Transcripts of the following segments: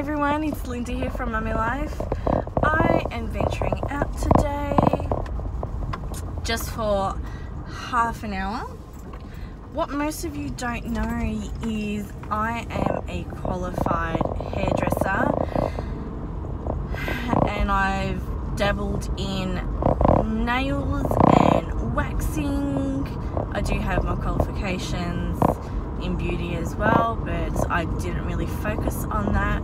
everyone, it's Linda here from Mummy Life. I am venturing out today just for half an hour. What most of you don't know is I am a qualified hairdresser and I've dabbled in nails and waxing. I do have my qualifications in beauty as well, but I didn't really focus on that.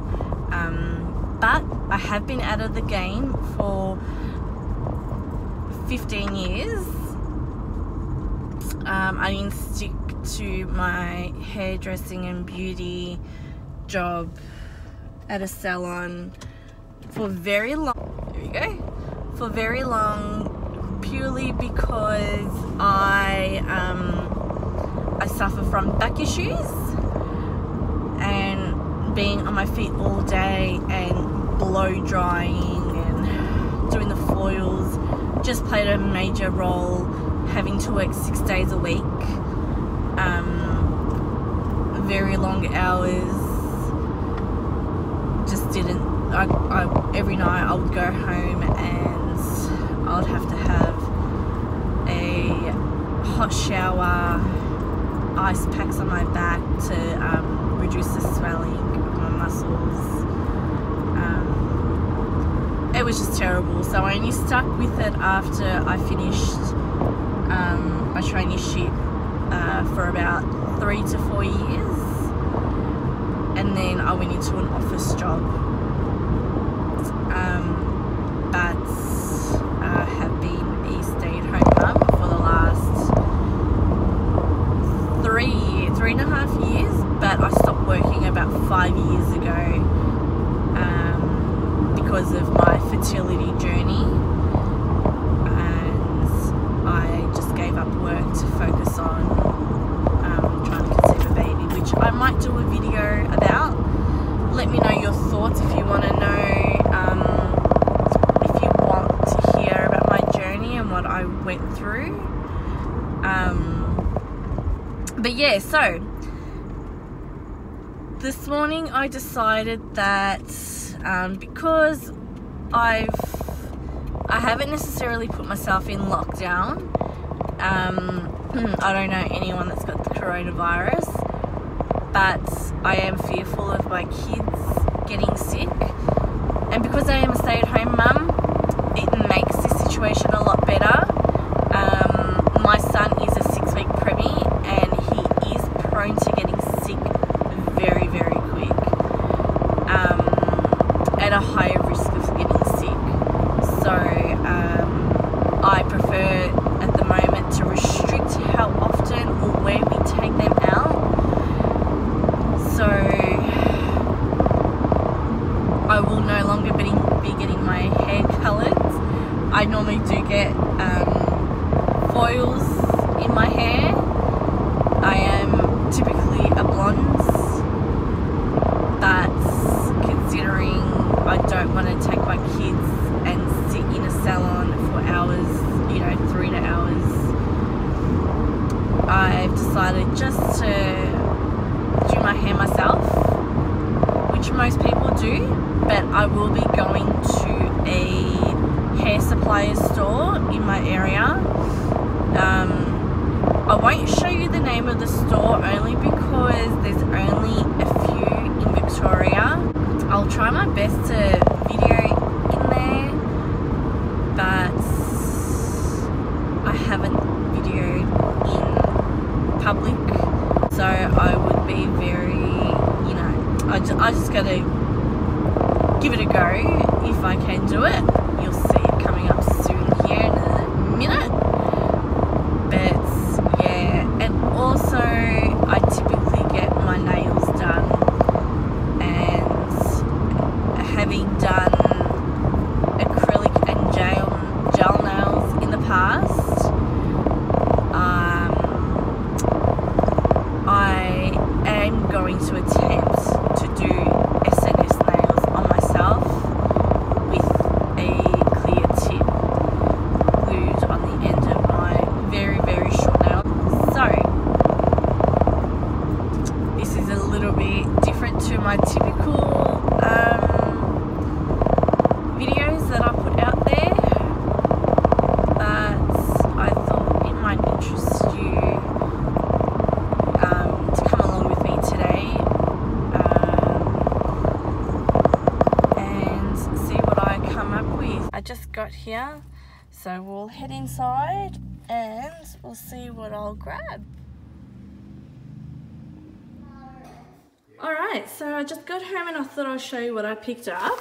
Um, but I have been out of the game for 15 years. Um, I didn't stick to my hairdressing and beauty job at a salon for very long. There we go. For very long, purely because I um, I suffer from back issues and being on my feet all day and blow drying and doing the foils just played a major role having to work six days a week um, very long hours. Just didn't I, I, every night I would go home and I would have to have a hot shower ice packs on my back to um, reduce the swelling of my muscles. Um, it was just terrible. So I only stuck with it after I finished um, my traineeship uh, for about three to four years. And then I went into an office job. Um, but uh, have been a stay-at-home mum for the last three, three and a half years, but I stopped working about five years ago um, because of my fertility journey. And I just gave up work to focus on um, trying to conceive a baby, which I might do a video about. Let me know your thoughts if you want to know, um, if you want to hear about my journey and what I went through. Um, but yeah, so this morning I decided that um, because I've I haven't necessarily put myself in lockdown. Um, I don't know anyone that's got the coronavirus, but I am fearful of my kids getting sick. And because I am a stay-at-home mum, it makes this situation a lot better. Um, my son is a six-week preemie, and he is prone to getting sick very, very quick, um, a risk of getting sick. So um, I prefer at the moment to restrict how often or where we take them out. So I will no longer be, be getting my hair coloured. I normally do get um, foils in my hair. I am typically a blonde, but considering I don't want to take my kids and sit in a salon for hours, you know, three to hours, I've decided just to do my hair myself, which most people do, but I will be going to a hair supplier store in my area. Um, I won't show you the name of the store only because there's only a few in Victoria. I'll try my best to video in there, but I haven't videoed in public, so I would be very, you know, I just, I just gotta give it a go if I can do it. You'll see it coming up soon here in a minute. But yeah, and also I typically get my nails done, and having done acrylic and gel gel nails in the past, um, I am going to attempt to do SNS nails on myself with a just got here. So we'll head inside and we'll see what I'll grab. Alright, so I just got home and I thought I'll show you what I picked up.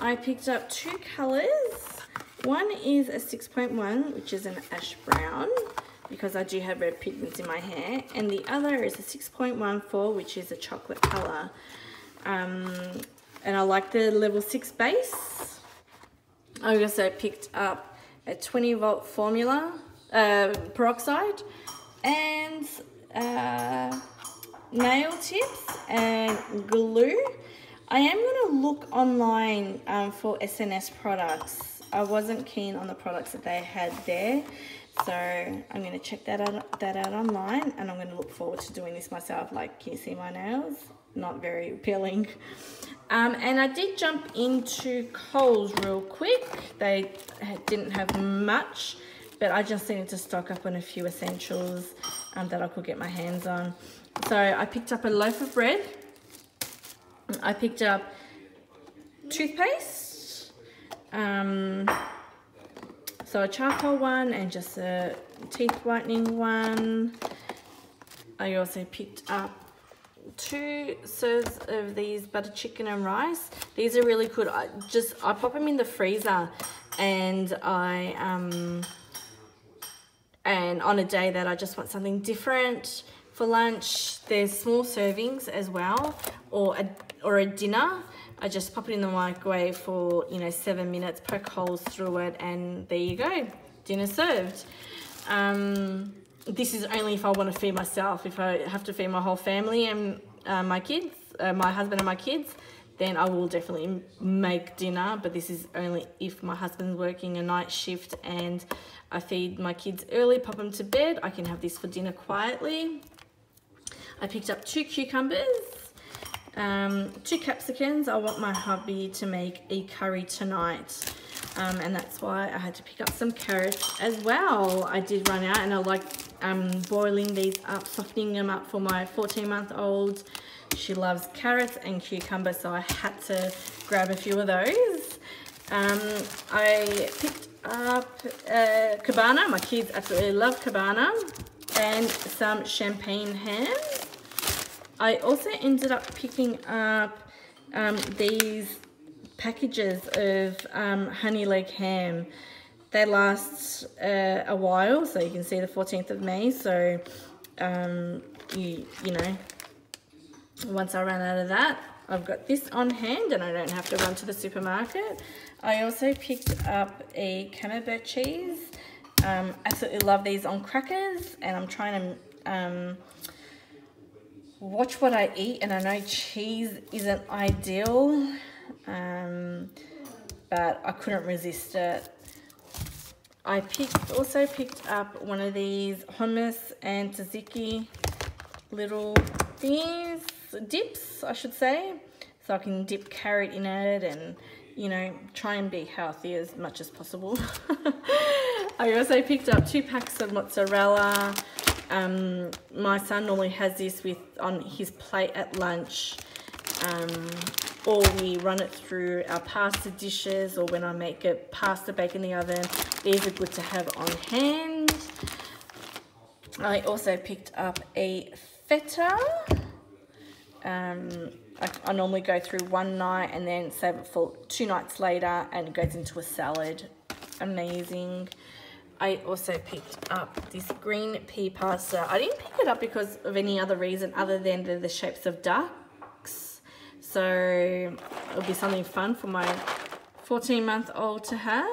I picked up two colours. One is a 6.1, which is an ash brown, because I do have red pigments in my hair. And the other is a 6.14, which is a chocolate colour. Um, and I like the level 6 base. I also picked up a 20 volt formula, uh, peroxide, and uh, nail tips and glue. I am going to look online um, for SNS products. I wasn't keen on the products that they had there. So I'm going to check that out, that out online and I'm going to look forward to doing this myself. Like, can you see my nails? Not very appealing. Um, and I did jump into Coles real quick. They didn't have much, but I just needed to stock up on a few essentials um, that I could get my hands on. So I picked up a loaf of bread. I picked up toothpaste. Um, so a charcoal one and just a teeth whitening one. I also picked up two serves of these butter chicken and rice. These are really good. I just I pop them in the freezer and I um and on a day that I just want something different for lunch, there's small servings as well, or a, or a dinner. I just pop it in the microwave for, you know, seven minutes, poke holes through it, and there you go, dinner served. Um, this is only if I want to feed myself. If I have to feed my whole family and uh, my kids, uh, my husband and my kids, then I will definitely make dinner. But this is only if my husband's working a night shift and I feed my kids early, pop them to bed. I can have this for dinner quietly. I picked up two cucumbers, um, two capsicums. I want my hubby to make a curry tonight. Um, and that's why I had to pick up some carrots as well. I did run out and I like um, boiling these up, softening them up for my 14 month old. She loves carrots and cucumber, so I had to grab a few of those. Um, I picked up uh, cabana. My kids absolutely love cabana. And some champagne ham. I also ended up picking up um, these packages of um, honey leg ham. They last uh, a while, so you can see the 14th of May. So, um, you, you know, once I run out of that, I've got this on hand and I don't have to run to the supermarket. I also picked up a camembert cheese. Um, absolutely love these on crackers and I'm trying to um, watch what I eat and I know cheese isn't ideal um, but I couldn't resist it. I picked also picked up one of these hummus and tzatziki little things, dips I should say, so I can dip carrot in it and you know try and be healthy as much as possible. I also picked up two packs of mozzarella um, my son normally has this with on his plate at lunch um, or we run it through our pasta dishes or when I make a pasta bake in the oven. These are good to have on hand. I also picked up a feta. Um, I, I, normally go through one night and then save it for two nights later and it goes into a salad. Amazing. I also picked up this green pea pasta. I didn't pick it up because of any other reason other than the, the shapes of ducks. So it'll be something fun for my 14 month old to have.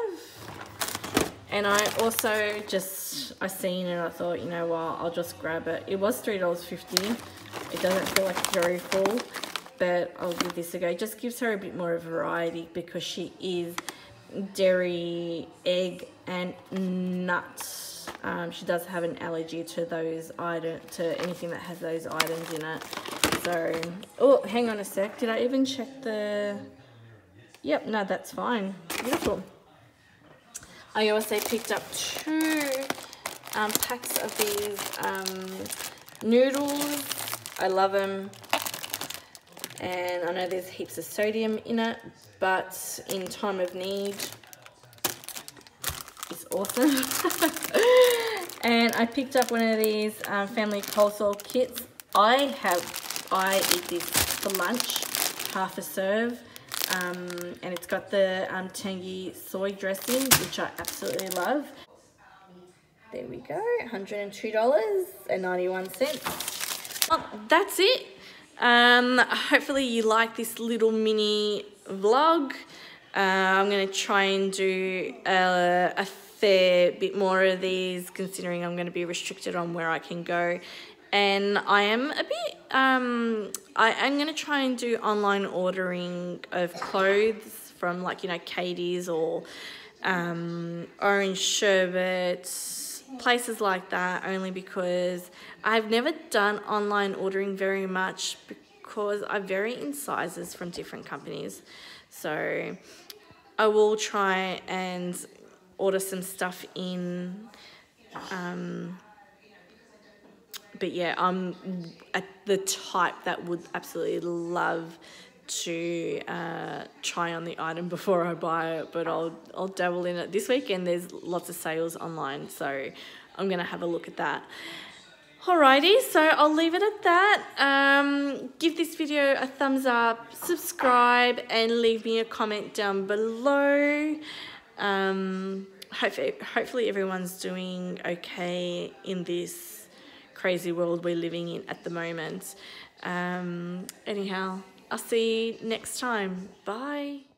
And I also just, I seen it I thought, you know what, I'll just grab it. It was $3.50. It doesn't feel like very full, but I'll give this a go. It just gives her a bit more variety because she is dairy, egg, and nuts. Um, she does have an allergy to those items, to anything that has those items in it. Oh, hang on a sec. Did I even check the? Yep, no, that's fine. Beautiful. I also picked up two um, packs of these um, noodles. I love them. And I know there's heaps of sodium in it, but in time of need, is awesome. and I picked up one of these um, family coleslaw kits. I have, I eat this for lunch, half a serve. Um, and it's got the um, tangy soy dressing, which I absolutely love. There we go, $102.91. Well, that's it. Um, hopefully you like this little mini vlog. Uh, I'm going to try and do a, a fair bit more of these considering I'm going to be restricted on where I can go and I am a bit um I am gonna try and do online ordering of clothes from like you know Katie's or um, Orange Sherbet places like that only because I've never done online ordering very much because I vary in sizes from different companies. So I will try and order some stuff in um, but yeah, I'm the type that would absolutely love to uh, try on the item before I buy it, but I'll I'll dabble in it this weekend. There's lots of sales online, so I'm gonna have a look at that. Alrighty, so I'll leave it at that. Um, give this video a thumbs up, subscribe, and leave me a comment down below. Um, hopefully, hopefully everyone's doing okay in this crazy world we're living in at the moment. Um, anyhow, I'll see you next time. Bye.